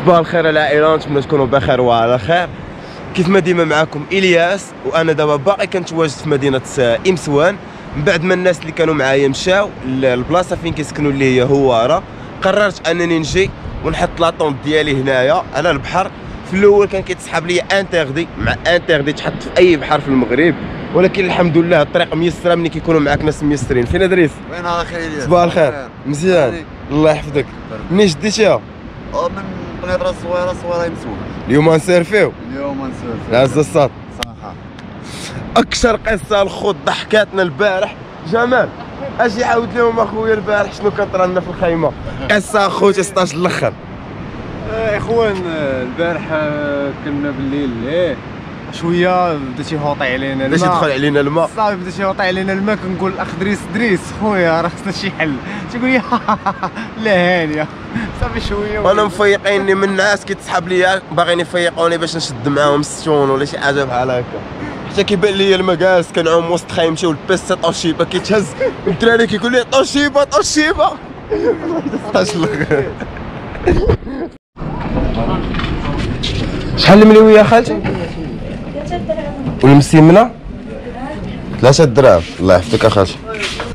صباح الخير العائله نتمنى تكونوا بخير وعلى خير. كيف ما ديما معكم إلياس وأنا دابا باقي كنتواجد في مدينة إمسوان. من بعد ما الناس اللي كانوا معايا مشاو للبلاصه فين كيسكنوا اللي هي هوارة قررت أنني نجي ونحط لاطونط ديالي هنايا على البحر. في الأول كان كيتسحب لي انتردي مع انتردي تحط في أي بحر في المغرب. ولكن الحمد لله الطريق ميسرة ملي كيكونوا معاك ناس ميسرين. فين أدريس؟ وين أخي إلياس؟ صباح الخير. مزيان. الله يحفظك. منين شديتيها أو من قنيطرة الصويرة الصويرة يمسون اليوم نسيرفيو اليوم نسولف العز الصاد. صراحة أكثر قصة الخوت ضحكاتنا البارح. جمال أجي عاود لهم أخويا البارح شنو كان لنا في الخيمة. قصة أخوتي 16 الأخر. آه، إخوان البارح آه، كنا بالليل إيه شوية بدا تيهوطي علينا باش الماء. يدخل علينا الماء. صافي بدا تيهوطي علينا الماء كنقول الاخ دريس دريس خويا راه خصنا شي حل. تيقول لي لا هانيه صافي شوية وأنا مفيقيني من الناس كيتسحب ليا باغيين يفيقوني باش نشد معاهم الستون ولا شي حاجة بحال هكا. حتى كيبان لي الماء جالس كنعوم وسط خيمتي والبيست طوشيبة كيتهز الدراري كيقول لي 16 الآخر شحال المليويه يا خالتي؟ والمسيمنة؟ ثلاثة دراهم. الله يحفظك اخالتي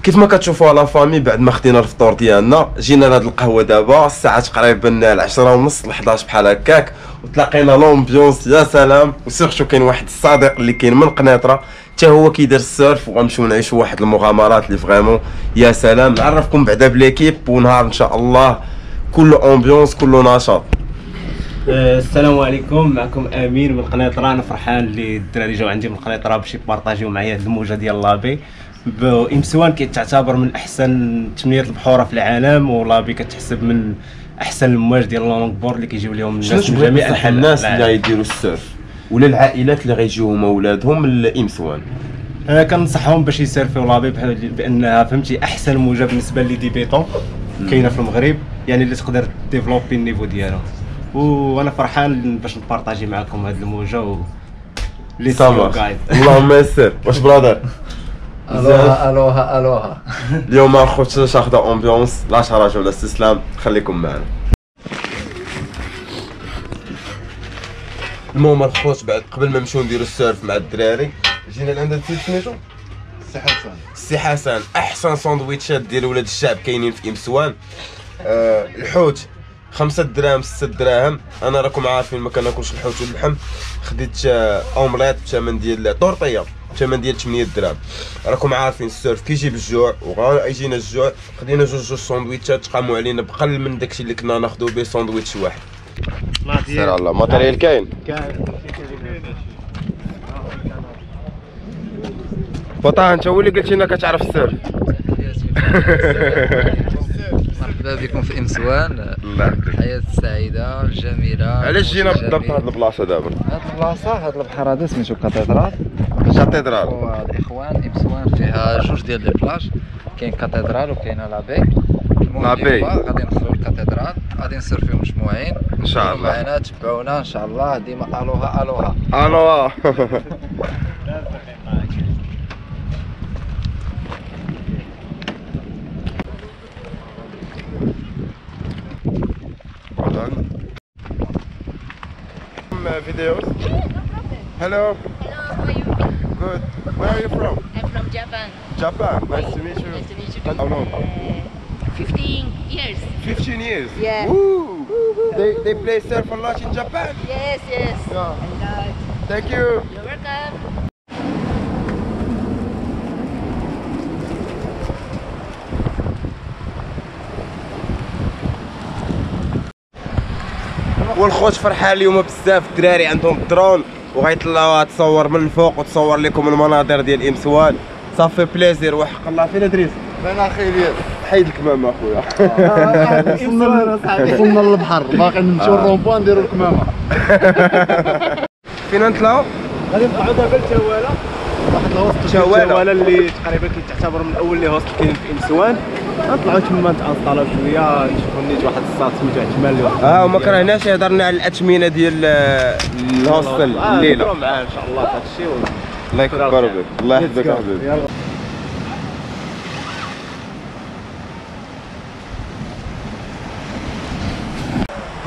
كيف ما كتشوفوا la famille بعد ما خدينا الفطور ديالنا جينا لهاد القهوة دابا الساعة تقريبا العشرة ونص ل 11 بحال هكاك وتلاقينا l'ambiance يا سلام! و surtout كاين واحد الصديق اللي كاين من قنيطره حتى هو كيدير ال surf وغنمشيو نعيشوا واحد المغامرات اللي vraiment يا سلام! نعرفكم بعدا ب l'équipe ونهار إن شاء الله كله ambiance كله نشاط. آه، السلام عليكم. معكم أمين من قنيطره أنا فرحان اللي الدراري جاو عندي من قنيطره باش يبارطاجيو معايا هاد الموجة ديال la baie. ب- امسوان كتعتبر من أحسن ثمانيه البحورة في العالم و la baie كتحسب من أحسن المواج ديال ال longboard اللي كيجيو لهم الناس من جميع أنحاء الناس اللي. غيديروا ال surf؟ ولا العائلات اللي غيجيو هما ولادهم لامسوان أنا كنصحهم باش يسيرفيو la baie بأنها فهمتي أحسن موجه بالنسبة لي débutants كاينة في المغرب يعني اللي تقدر développer ال niveau ديالها وأنا فرحان باش نبارطاجي معكم هاد الموجة و لي سامر اللهم يسر واش برادر ألوها ألوها ألوها. اليوم اخوت شاخده أمبيونس لا شرج ولا استسلام. خليكم معنا. المهم الخوت بعد قبل ما نمشيو نديرو السيرف مع الدراري جينا لعند السيد سميتو؟ سي حسن. السي حسن. أحسن ساندويتشات ديال ولاد الشعب كاينين في امسوان آه الحوت خمسة دراهم ستة دراهم. أنا راكم عارفين ما كناكلش الحوت واللحم. خديت أومليت بثمن ديال طورطيه بثمن ديال 8 دراهم. راكم عارفين السيرف كيجيب الجوع وغا يجينا الجوع خدينا جوج جوج ساندويتشات قاموا علينا بقل من داكشي اللي كنا ناخذو به ساندويتش واحد. سير على الله ماتريال كاين. فطا انت هو اللي قلت لنا كتعرف السيرف مرحبا بكم في امسوان الله يحفظك الحياة السعيدة الجميلة علاش جينا بالضبط. هاد البلاصة دابا؟ هاد البلاصة هاد البحر هذا سميتو كاتدرال. Cathédrale. الإخوان امسوان فيها جوج ديال les plages. كاين Cathédrale وكاين La Baie La Baie. غادي ندخلو ال Cathédrale غادي نسورفيو مجموعين. إن شاء الله. معنا تبعونا إن شاء الله. ديما aloha. aloha. uh, videos. No. Hello. Hello, how are you? Good. Where are you from? I'm from Japan. Japan, nice to meet you. Nice to meet you. How long? Uh, 15 years. 15 years? Yeah. Woo! They, they play surf a lot in Japan? Yes, yes. Yeah. Thank you. You're welcome. والخوت فرحان اليوم بزاف الدراري عندهم درون وغيطلعوها تصور من الفوق وتصور لكم المناظر ديال امسوان صافي بليزير وحق الله. فين ادريس؟ فين أخي الياس حيد الكمامة أخويا. وصلنا للبحر. باقي نمشيو الرومبوان نديرو الكمامة. فين نطلعوا غادي نطلعوا دابا لتوالة. واحد الهوست توالة. اللي تقريبا كيتعتبر من أول لي هوست كاين في امسوان نطلعوا تما نتانطلاو شوية نشوفوا نيت واحد الصاد سميتو احتمال واحد آه وما كرهناش يهضرنا على الاثمنه ديال آه، ال hostel آه، الليلة. نهضروا معاه إن شاء الله في هذا الشيء الله يكبر بك الله يحفظك حبيبي.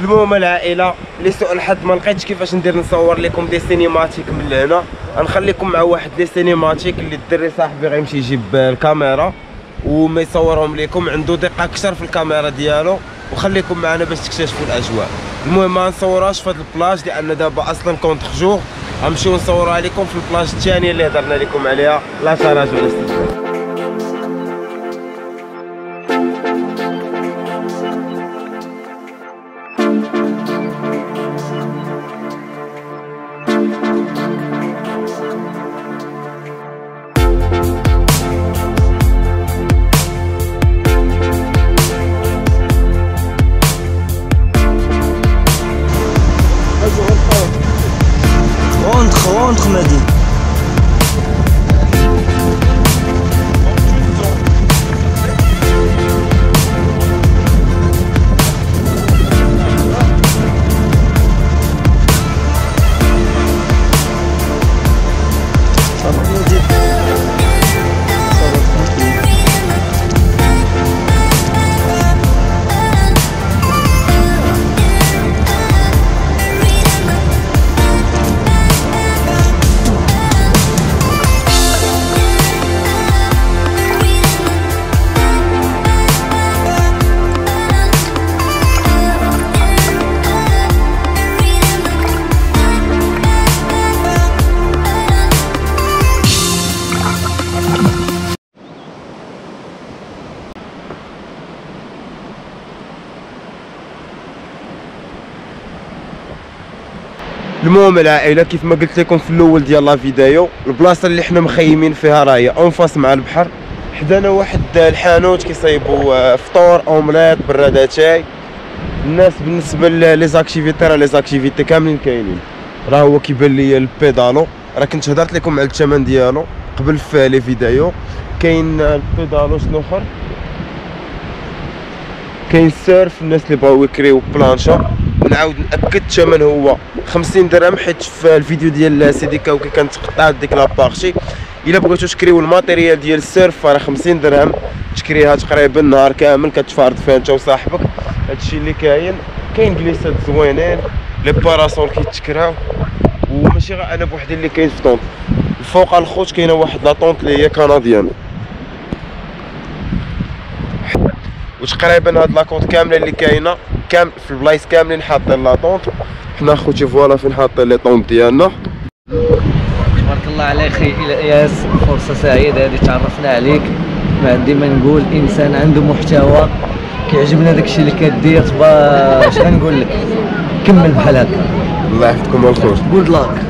المهم العائلة لسوء الحظ ما لقيتش كيفاش ندير نصور لكم des cinématiques من هنا. غنخليكم مع واحد des cinématiques اللي الدري صاحبي غيمشي يجيب الكاميرا. وما يصورهم لكم عنده دقة أكثر في الكاميرا ديالو وخليكم معنا باش تكتشفوا الأجواء. المهم ما نصورهاش في هذا البلاج لأن دابا أصلا contre-jour غنمشيو نصورها لكم في البلاج الثانية اللي هضرنا لكم عليها. لا تراجع ولا contre, me. المهم العائله كيف ما قلت لكم في الأول ديال la vidéo البلاصة اللي حنا مخيمين فيها راهي en face مع البحر. حدانا واحد الحانوت كيصايبوا آه، فطور أومليت براد شاي. الناس بالنسبة les activités راه les activités كاملين كاينين. راه هو كيبان لي ال pédalo. راه كنت هضرت لكم على الثمن ديالو قبل في les vidéos. كاين ال pédalo شنو آخر؟ كاين ال surf الناس اللي بغاو يكريو بلانشا. ونعاود نأكد الثمن هو 50 درهم حيت في الفيديو ديال سيدي كاوكي كانت تقطعت ديك la partie إلا بغيتو تشكريو ال matériel ديال ال surf راه 50 درهم. تشكريها تقريبا نهار كامل كتفارض فيها انت وصاحبك. هادشي اللي كاين كاين جليسات زوينين les parasols كيتشكراو. وماشي غير أنا بوحدي اللي كاين في tente الفوق الخوت كاينة واحد la tente اللي هي canadienne وتقريبا هاد لاكونت كاملة اللي كاينة. كام في البلايص كاملين حاطين لا طونط حنا خوتي فوالا فين حاطين لي طونط ديالنا. تبارك الله عليك أخي الياس فرصة سعيدة هذه تعرفنا عليك. ما عندي ما نقول إنسان عنده محتوى كيعجبنا داكشي اللي كدير. باش نقول لك؟ كمل بحال هكا. الله يحفظكم الخير. جود لاك